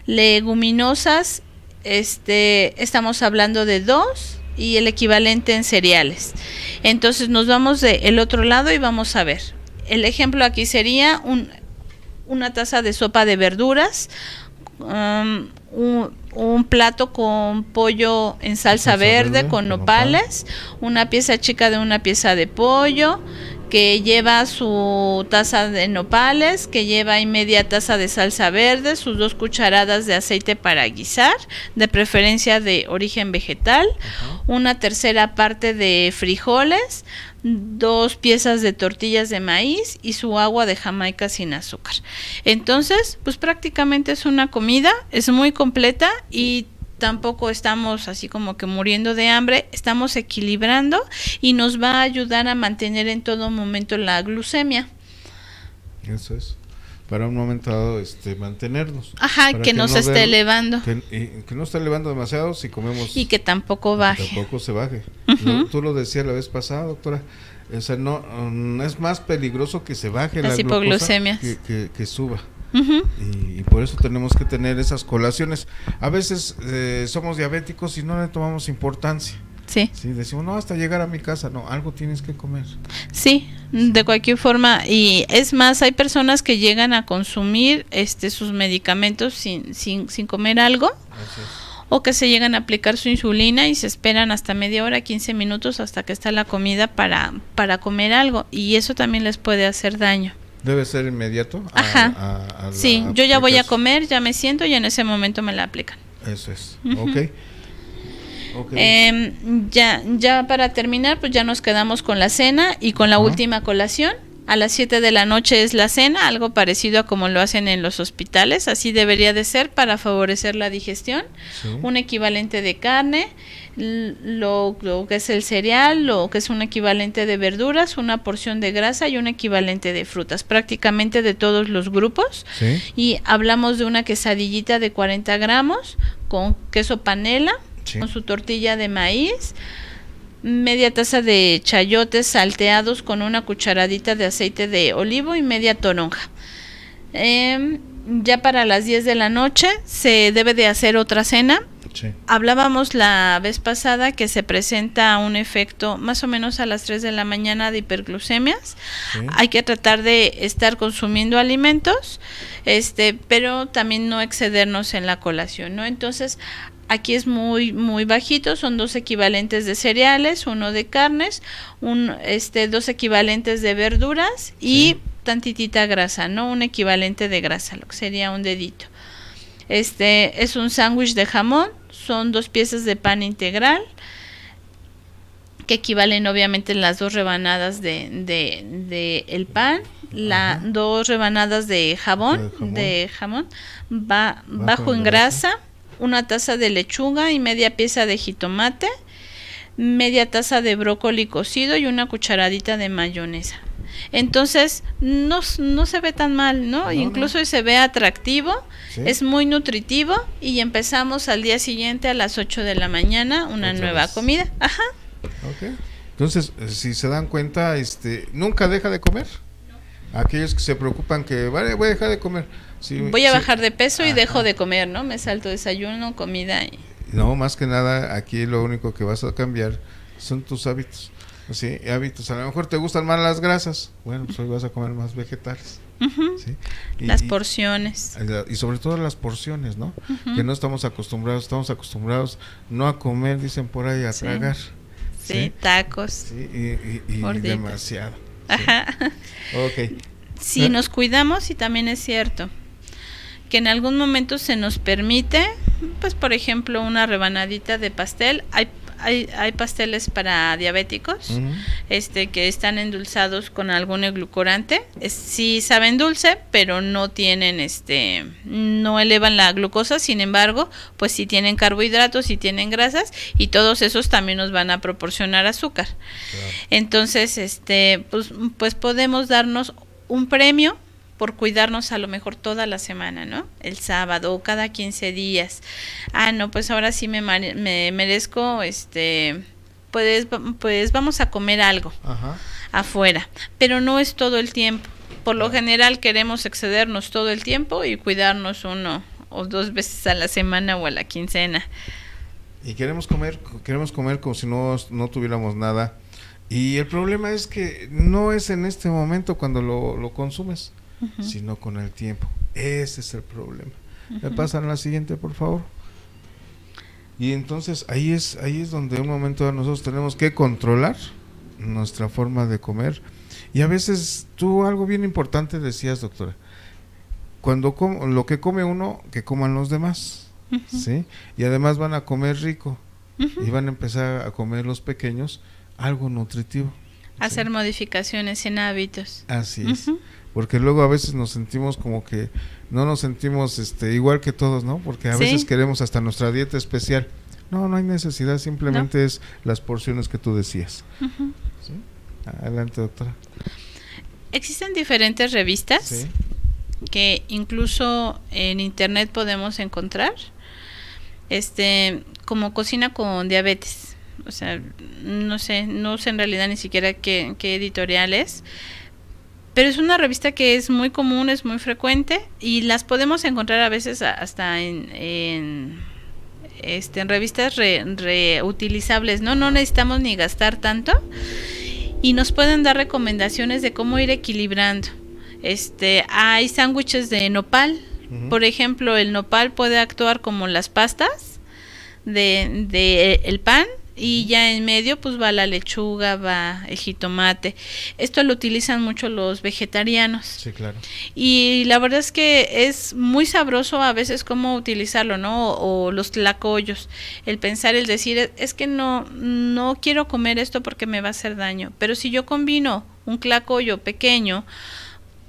Leguminosas, este, estamos hablando de dos y el equivalente en cereales. Entonces nos vamos del otro lado y vamos a ver. El ejemplo aquí sería un, una taza de sopa de verduras, um, un, plato con pollo en salsa, verde, con nopales, una pieza chica de una pieza de pollo, que lleva su taza de nopales, que lleva y media taza de salsa verde, sus dos cucharadas de aceite para guisar, de preferencia de origen vegetal, una tercera parte de frijoles, dos piezas de tortillas de maíz y su agua de Jamaica sin azúcar. Entonces, pues prácticamente es una comida, es muy completa y tampoco estamos así como que muriendo de hambre, estamos equilibrando y nos va a ayudar a mantener en todo momento la glucemia. Eso es. Para un momento dado, este, mantenernos. Ajá, que, no se esté elevando. Que, no esté elevando demasiado si comemos. Y que tampoco baje. tampoco se baje. tú lo decías la vez pasada, doctora. O sea, no, mm, es más peligroso que se baje la, hipoglucemia que, que suba y, por eso tenemos que tener esas colaciones. A veces eh, somos diabéticos y no le tomamos importancia. Sí. sí. Decimos, no, hasta llegar a mi casa, no, algo tienes que comer. Sí, de cualquier forma. Y es más, hay personas que llegan a consumir este sus medicamentos sin, sin, sin comer algo. O que se llegan a aplicar su insulina y se esperan hasta media hora, 15 minutos hasta que está la comida para, para comer algo. Y eso también les puede hacer daño. Debe ser inmediato. Ajá. sí, yo ya voy a comer, ya me siento y en ese momento me la aplican. Eso es. Ok. Em, ya, ya para terminar, pues ya nos quedamos con la cena y con la última colación. A las 7 de la noche es la cena, algo parecido a como lo hacen en los hospitales, así debería de ser para favorecer la digestión. Un equivalente de carne, lo, que es el cereal, lo que es un equivalente de verduras, una porción de grasa y un equivalente de frutas, prácticamente de todos los grupos. Y hablamos de una quesadillita de 40 gramos con queso panela, con su tortilla de maíz, media taza de chayotes salteados con una cucharadita de aceite de olivo y media toronja. Em, ya para las 10 de la noche se debe de hacer otra cena. Hablábamos la vez pasada que se presenta un efecto más o menos a las 3 de la mañana de hiperglucemias. Hay que tratar de estar consumiendo alimentos, este, pero también no excedernos en la colación, ¿no? Entonces, aquí es muy muy bajito, son dos equivalentes de cereales, uno de carnes, un este dos equivalentes de verduras y tantitita grasa, ¿no? Un equivalente de grasa, lo que sería un dedito. Este es un sándwich de jamón, son dos piezas de pan integral que equivalen obviamente las dos rebanadas de, de, el pan, las dos rebanadas de jabón, de jamón, bajo, en grasa, una taza de lechuga y media pieza de jitomate, media taza de brócoli cocido y una cucharadita de mayonesa. Entonces, no, no se ve tan mal, ¿no? Incluso se ve atractivo, es muy nutritivo y empezamos al día siguiente a las 8 de la mañana una nueva comida. Ajá. Entonces, eh, si se dan cuenta, este, nunca deja de comer. Aquellos que se preocupan que, vale, voy a dejar de comer. Voy a bajar de peso y dejo de comer, ¿no? Me salto desayuno, comida. Y... No, más que nada, aquí lo único que vas a cambiar son tus hábitos. Sí, hábitos. A lo mejor te gustan más las grasas. Bueno, pues hoy vas a comer más vegetales. las porciones. Y, sobre todo las porciones, ¿no? Que no estamos acostumbrados, estamos acostumbrados no a comer, dicen por ahí, a tragar. Sí, tacos. Sí, y, demasiado. Ajá. Ok. Si nos cuidamos, y también es cierto, que en algún momento se nos permite, pues por ejemplo, una rebanadita de pastel. Hay hay, hay pasteles para diabéticos este que están endulzados con algún glucorante sí saben dulce pero no tienen este no elevan la glucosa. Sin embargo pues sí tienen carbohidratos sí tienen grasas y todos esos también nos van a proporcionar azúcar. Entonces este pues pues podemos darnos un premio por cuidarnos a lo mejor toda la semana, ¿no? El sábado o cada 15 días. Ah, no, pues ahora sí me, me merezco, este, pues, pues vamos a comer algo afuera, pero no es todo el tiempo. Por lo general queremos excedernos todo el tiempo y cuidarnos uno o dos veces a la semana o a la quincena. Y queremos comer, queremos comer como si no, no tuviéramos nada. Y el problema es que no es en este momento cuando lo, lo consumes sino con el tiempo. Ese es el problema. ¿Me pasan la siguiente, por favor? Y entonces ahí es, ahí es donde un momento nosotros tenemos que controlar nuestra forma de comer. Y a veces tú algo bien importante decías, doctora, cuando lo que come uno, que coman los demás, ¿sí? Y además van a comer rico y van a empezar a comer los pequeños algo nutritivo. Hacer modificaciones en hábitos. Así es porque luego a veces nos sentimos como que no nos sentimos este igual que todos, ¿no? Porque a veces queremos hasta nuestra dieta especial. No, no hay necesidad, simplemente es las porciones que tú decías. Adelante, doctora. Existen diferentes revistas que incluso en internet podemos encontrar, este, como cocina con diabetes. O sea, no sé, no sé en realidad ni siquiera qué, qué editorial es pero es una revista que es muy común, es muy frecuente y las podemos encontrar a veces hasta en, este, en revistas reutilizables, ¿no? No necesitamos ni gastar tanto y nos pueden dar recomendaciones de cómo ir equilibrando. Este, hay sándwiches de nopal, por ejemplo, el nopal puede actuar como las pastas de, de el pan y ya en medio pues va la lechuga, va el jitomate. Esto lo utilizan mucho los vegetarianos. Sí, claro. Y la verdad es que es muy sabroso a veces cómo utilizarlo, ¿no? O, los tlacoyos. El pensar, el decir, es que no, no quiero comer esto porque me va a hacer daño. Pero si yo combino un tlacoyo pequeño,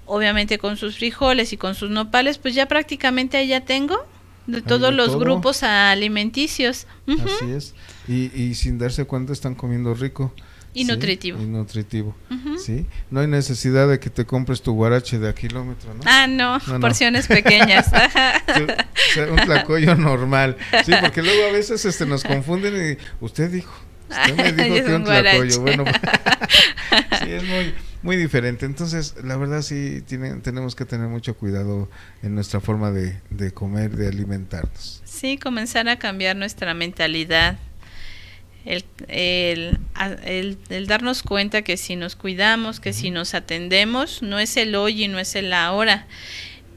obviamente con sus frijoles y con sus nopales, pues ya prácticamente ahí ya tengo de todos los grupos alimenticios. Así es. Y, sin darse cuenta están comiendo rico. Y nutritivo. Y nutritivo. ¿sí? No hay necesidad de que te compres tu guarache de a kilómetro, ¿no? Ah, no, porciones pequeñas. un tlacoyo normal. Sí, porque luego a veces este, nos confunden y usted dijo. Usted me dijo que un tlacoyo. Bueno, sí, es muy, muy diferente. Entonces, la verdad sí tienen, tenemos que tener mucho cuidado en nuestra forma de, de comer, de alimentarnos. Sí, comenzar a cambiar nuestra mentalidad. El, el, el, el, darnos cuenta que si nos cuidamos, que si nos atendemos, no es el hoy y no es el ahora,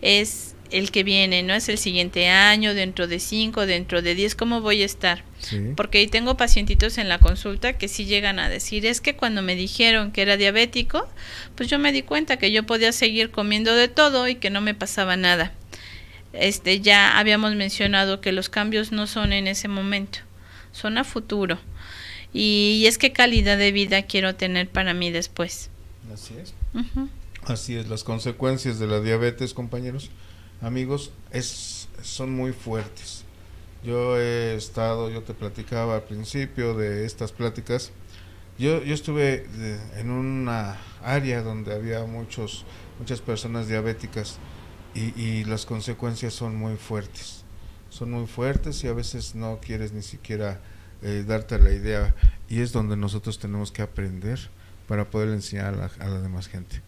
es el que viene, no es el siguiente año, dentro de cinco, dentro de diez, ¿cómo voy a estar? Porque ahí tengo pacientitos en la consulta que sí llegan a decir, es que cuando me dijeron que era diabético, pues yo me di cuenta que yo podía seguir comiendo de todo y que no me pasaba nada. Este, ya habíamos mencionado que los cambios no son en ese momento, son a futuro. Y, es que calidad de vida quiero tener para mí después. Así es. Así es, las consecuencias de la diabetes, compañeros, amigos, es, son muy fuertes. Yo he estado, yo te platicaba al principio de estas pláticas, yo, yo estuve en una área donde había muchos, muchas personas diabéticas y, y las consecuencias son muy fuertes. Son muy fuertes y a veces no quieres ni siquiera eh, darte la idea y es donde nosotros tenemos que aprender para poder enseñar a la, demás gente.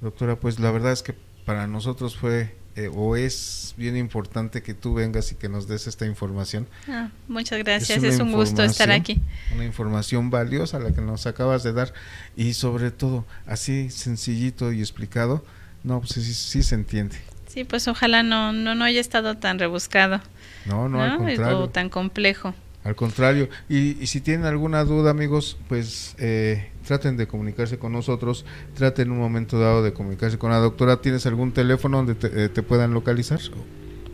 Doctora, pues la verdad es que para nosotros fue eh, o es bien importante que tú vengas y que nos des esta información. Ah, muchas gracias, es, un gusto estar aquí. Una información valiosa la que nos acabas de dar y sobre todo así sencillito y explicado, no, pues sí, sí se entiende. Sí, pues ojalá no, no, no haya estado tan rebuscado. No, no, al contrario. O tan complejo. Al contrario, y, y si tienen alguna duda, amigos, pues eh, traten de comunicarse con nosotros, traten un momento dado de comunicarse con la doctora. ¿Tienes algún teléfono donde te, eh, puedan localizar?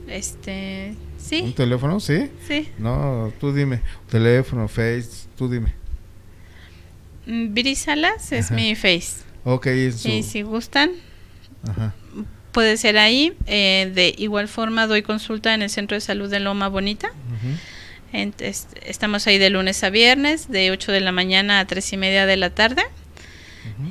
Este, sí. ¿Un teléfono? ¿Sí? Sí. No, tú dime. Teléfono, Face, tú dime. Mm, Brisalas es mi Face. Ok. Y si gustan, Ajá. puede ser ahí. Eh, de igual forma doy consulta en el Centro de Salud de Loma Bonita. Ajá estamos ahí de lunes a viernes, de 8 de la mañana a 3 y media de la tarde.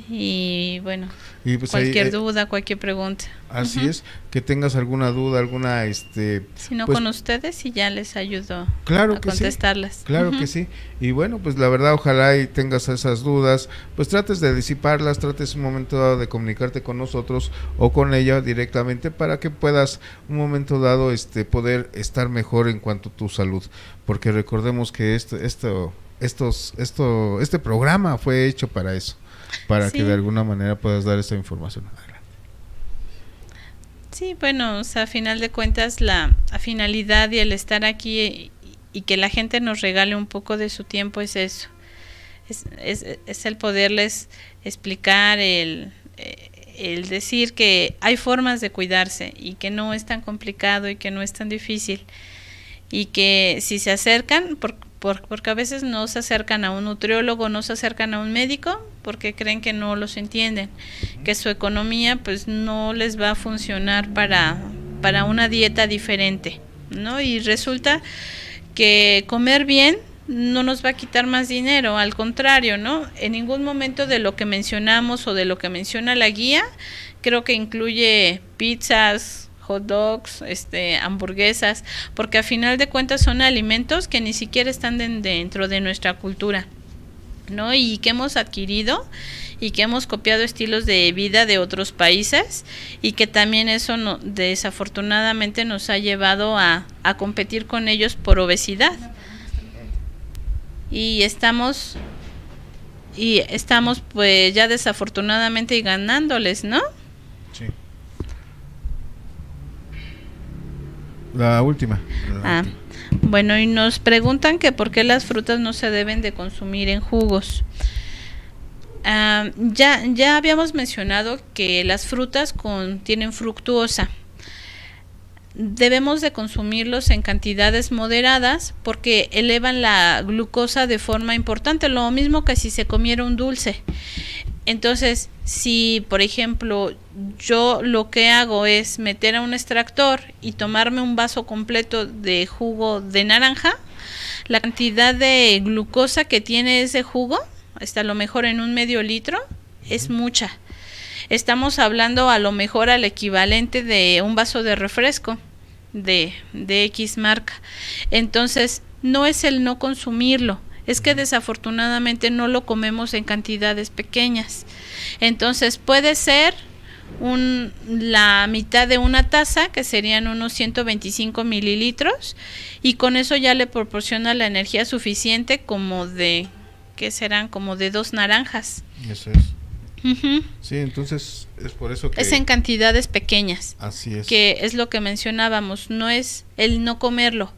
Y bueno, pues cualquier eh, duda, cualquier pregunta. Así es, que tengas alguna duda, alguna este si no pues con ustedes y ya les ayudo claro a contestarlas. Claro que sí. Y bueno, pues la verdad ojalá y tengas esas dudas, pues trates de disiparlas, trates un momento dado de comunicarte con nosotros o con ella directamente para que puedas un momento dado este poder estar mejor en cuanto a tu salud, porque recordemos que esto esto estos esto este programa fue hecho para eso para que de alguna manera puedas dar esa información. Sí, bueno, o sea, a final de cuentas la, finalidad y el estar aquí y, que la gente nos regale un poco de su tiempo es eso. Es, es, es el poderles explicar, el, el decir que hay formas de cuidarse y que no es tan complicado y que no es tan difícil y que si se acercan, por, porque a veces no se acercan a un nutriólogo, no se acercan a un médico porque creen que no los entienden, que su economía pues no les va a funcionar para, para una dieta diferente, ¿no? Y resulta que comer bien no nos va a quitar más dinero, al contrario, ¿no? En ningún momento de lo que mencionamos o de lo que menciona la guía, creo que incluye pizzas, hot dogs, este, hamburguesas, porque a final de cuentas son alimentos que ni siquiera están dentro de nuestra cultura, ¿no? Y que hemos adquirido y que hemos copiado estilos de vida de otros países y que también eso no, desafortunadamente nos ha llevado a, a competir con ellos por obesidad. Y estamos y estamos pues ya desafortunadamente ganándoles, ¿no? La última. ah, bueno, y nos preguntan que por qué las frutas no se deben de consumir en jugos. Ah, ya, ya habíamos mencionado que las frutas contienen fructuosa. Debemos de consumirlos en cantidades moderadas porque elevan la glucosa de forma importante, lo mismo que si se comiera un dulce. Entonces, si por ejemplo yo lo que hago es meter a un extractor y tomarme un vaso completo de jugo de naranja, la cantidad de glucosa que tiene ese jugo, hasta a lo mejor en un medio litro, es mucha. Estamos hablando a lo mejor al equivalente de un vaso de refresco de, de X marca. Entonces, no es el no consumirlo, es que desafortunadamente no lo comemos en cantidades pequeñas. Entonces puede ser un, la mitad de una taza, que serían unos 125 mililitros, y con eso ya le proporciona la energía suficiente como de, que serán como de dos naranjas. Eso es. Sí, entonces es por eso que... Es en cantidades pequeñas. Así es. Que es lo que mencionábamos, no es el no comerlo,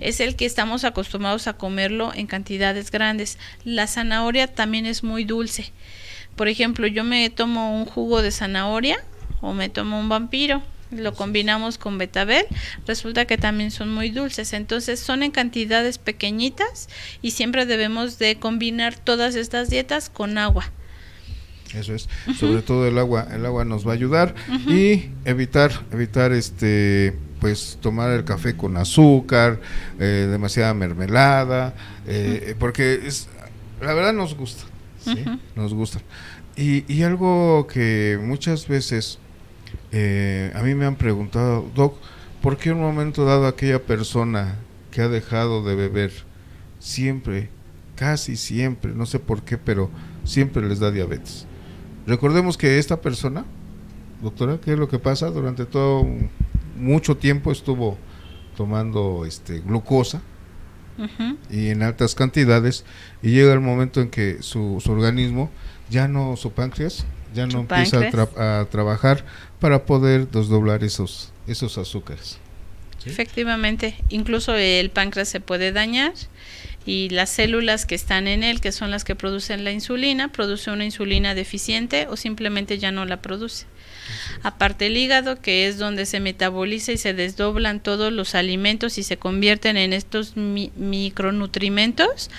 es el que estamos acostumbrados a comerlo en cantidades grandes. La zanahoria también es muy dulce. Por ejemplo, yo me tomo un jugo de zanahoria o me tomo un vampiro, lo combinamos con betabel, resulta que también son muy dulces. Entonces son en cantidades pequeñitas y siempre debemos de combinar todas estas dietas con agua. Eso es, sobre todo el agua, el agua nos va a ayudar y evitar, evitar este, pues tomar el café con azúcar, eh, demasiada mermelada, eh, porque es, la verdad nos gusta, ¿sí? nos gusta. Y, y, algo que muchas veces eh, a mí me han preguntado, Doc, ¿por qué en un momento dado aquella persona que ha dejado de beber siempre, casi siempre, no sé por qué, pero siempre les da diabetes? Recordemos que esta persona, doctora, ¿qué es lo que pasa? Durante todo mucho tiempo estuvo tomando este glucosa y en altas cantidades y llega el momento en que su, organismo ya no, su páncreas ya no empieza a, trabajar para poder desdoblar esos, esos azúcares. Efectivamente, incluso el páncreas se puede dañar y las células que están en él, que son las que producen la insulina, produce una insulina deficiente o simplemente ya no la produce. Aparte el hígado, que es donde se metaboliza y se desdoblan todos los alimentos y se convierten en estos micronutrimentos,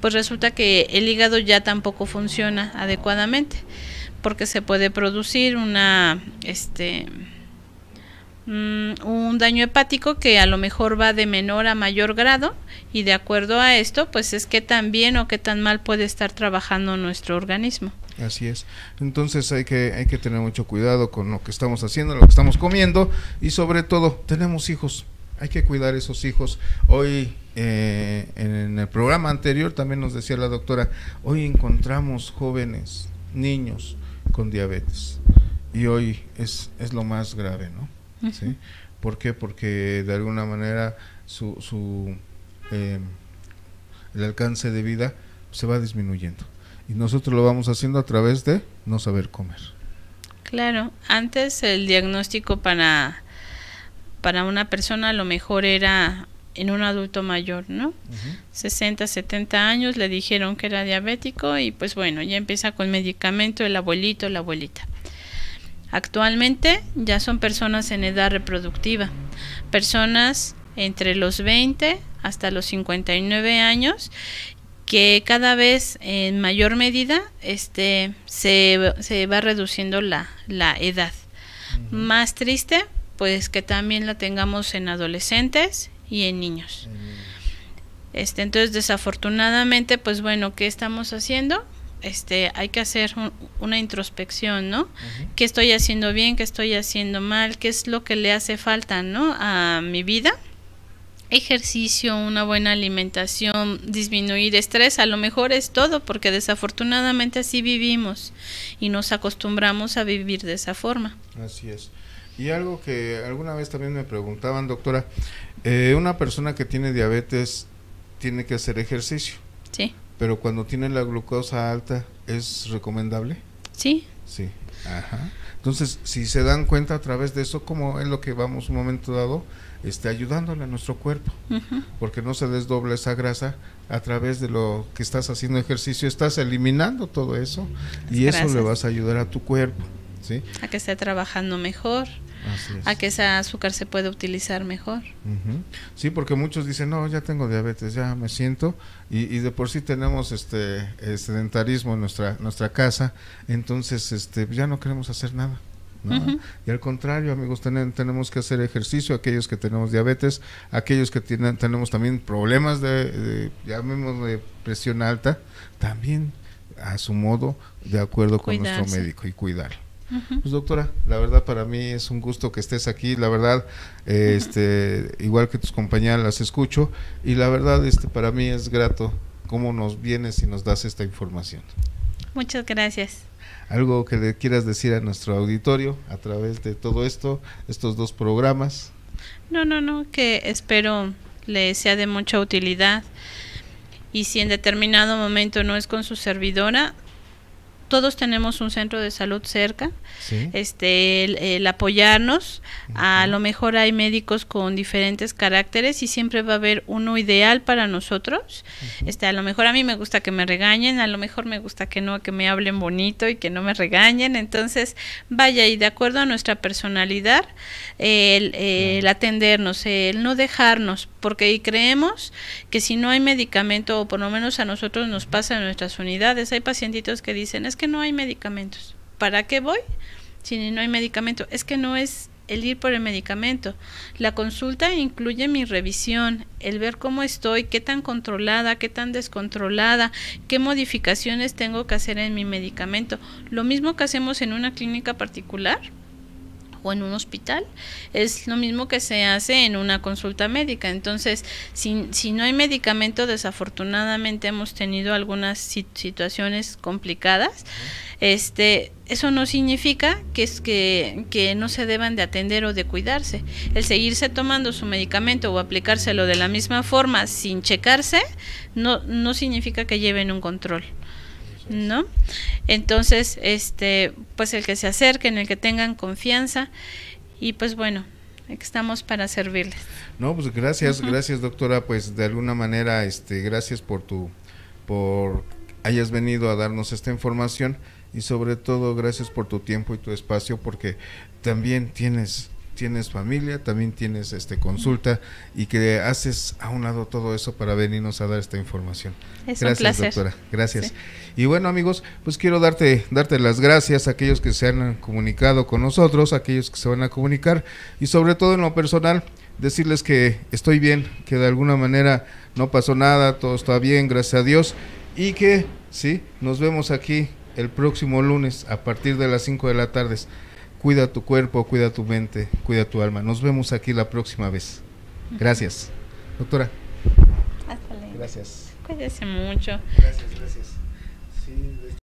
pues resulta que el hígado ya tampoco funciona adecuadamente, porque se puede producir una este Mm, un daño hepático que a lo mejor va de menor a mayor grado y de acuerdo a esto pues es que tan bien o qué tan mal puede estar trabajando nuestro organismo. Así es. Entonces hay que, hay que tener mucho cuidado con lo que estamos haciendo, lo que estamos comiendo y sobre todo tenemos hijos. Hay que cuidar esos hijos. Hoy eh, en el programa anterior también nos decía la doctora, hoy encontramos jóvenes, niños con diabetes y hoy es, es lo más grave, ¿no? ¿sí? ¿Por qué? Porque de alguna manera su, su em, el alcance de vida se va disminuyendo. Y nosotros lo vamos haciendo a través de no saber comer. Claro, antes el diagnóstico para, para una persona a lo mejor era en un adulto mayor, ¿no? 60, 70 años le dijeron que era diabético y pues bueno, ya empieza con medicamento el abuelito, la abuelita. Actualmente ya son personas en edad reproductiva, personas entre los 20 hasta los 59 años que cada vez en mayor medida este, se, se va reduciendo la, la edad. Más triste, pues que también la tengamos en adolescentes y en niños. Este, entonces, desafortunadamente, pues bueno, ¿qué estamos haciendo? este, hay que hacer una introspección, ¿no? ¿Qué estoy haciendo bien? ¿Qué estoy haciendo mal? ¿Qué es lo que le hace falta, ¿no? A mi vida. Ejercicio, una buena alimentación, disminuir estrés, a lo mejor es todo, porque desafortunadamente así vivimos y nos acostumbramos a vivir de esa forma. Así es. Y algo que alguna vez también me preguntaban, doctora, eh, una persona que tiene diabetes tiene que hacer ejercicio. Sí. Pero cuando tiene la glucosa alta, ¿es recomendable? Sí. Sí. Ajá. Entonces, si se dan cuenta a través de eso, como es lo que vamos un momento dado, este, ayudándole a nuestro cuerpo, porque no se desdobla esa grasa a través de lo que estás haciendo ejercicio, estás eliminando todo eso y eso le vas a ayudar a tu cuerpo, ¿sí? A que esté trabajando mejor. A que ese azúcar se pueda utilizar mejor. Sí, porque muchos dicen, no, ya tengo diabetes, ya me siento, y, de por sí tenemos este sedentarismo en nuestra, nuestra casa, entonces este ya no queremos hacer nada. Y al contrario, amigos, tenemos que hacer ejercicio, aquellos que tenemos diabetes, aquellos que tienen, tenemos también problemas de, de, de presión alta, también a su modo, de acuerdo con nuestro médico y cuidar. Pues doctora, la verdad para mí es un gusto que estés aquí, la verdad, este, igual que tus compañeras las escucho. Y la verdad este para mí es grato cómo nos vienes y nos das esta información. Muchas gracias. Algo que le quieras decir a nuestro auditorio a través de todo esto, estos dos programas. No, no, no, que espero le sea de mucha utilidad y si en determinado momento no es con su servidora, todos tenemos un centro de salud cerca, este, el, apoyarnos, a lo mejor hay médicos con diferentes caracteres y siempre va a haber uno ideal para nosotros, este, a lo mejor a mí me gusta que me regañen, a lo mejor me gusta que no, que me hablen bonito y que no me regañen, entonces vaya y de acuerdo a nuestra personalidad, el, el atendernos, el no dejarnos, porque creemos que si no hay medicamento, o por lo menos a nosotros nos pasa en nuestras unidades, hay pacientitos que dicen, es que no hay medicamentos. ¿Para qué voy? Si no hay medicamento. Es que no es el ir por el medicamento. La consulta incluye mi revisión, el ver cómo estoy, qué tan controlada, qué tan descontrolada, qué modificaciones tengo que hacer en mi medicamento. Lo mismo que hacemos en una clínica particular o en un hospital es lo mismo que se hace en una consulta médica. Entonces, si, si no hay medicamento, desafortunadamente hemos tenido algunas situaciones complicadas. Este, eso no significa que es que, que no se deban de atender o de cuidarse. El seguirse tomando su medicamento o aplicárselo de la misma forma sin checarse no, no significa que lleven un control. ¿No? Entonces, este, pues el que se acerquen, el que tengan confianza y pues bueno, estamos para servirles. No, pues gracias, gracias doctora, pues de alguna manera, este, gracias por tu, por hayas venido a darnos esta información y sobre todo gracias por tu tiempo y tu espacio porque también tienes tienes familia, también tienes este consulta y que haces a un lado todo eso para venirnos a dar esta información. gracias, doctora. Gracias. Y bueno, amigos, pues quiero darte darte las gracias a aquellos que se han comunicado con nosotros, a aquellos que se van a comunicar y sobre todo en lo personal decirles que estoy bien, que de alguna manera no pasó nada, todo está bien, gracias a Dios y que sí, nos vemos aquí el próximo lunes a partir de las 5 de la tarde. Cuida tu cuerpo, cuida tu mente, cuida tu alma. Nos vemos aquí la próxima vez. Gracias. Doctora. Hasta luego. Gracias. Cuídese mucho. Gracias, gracias.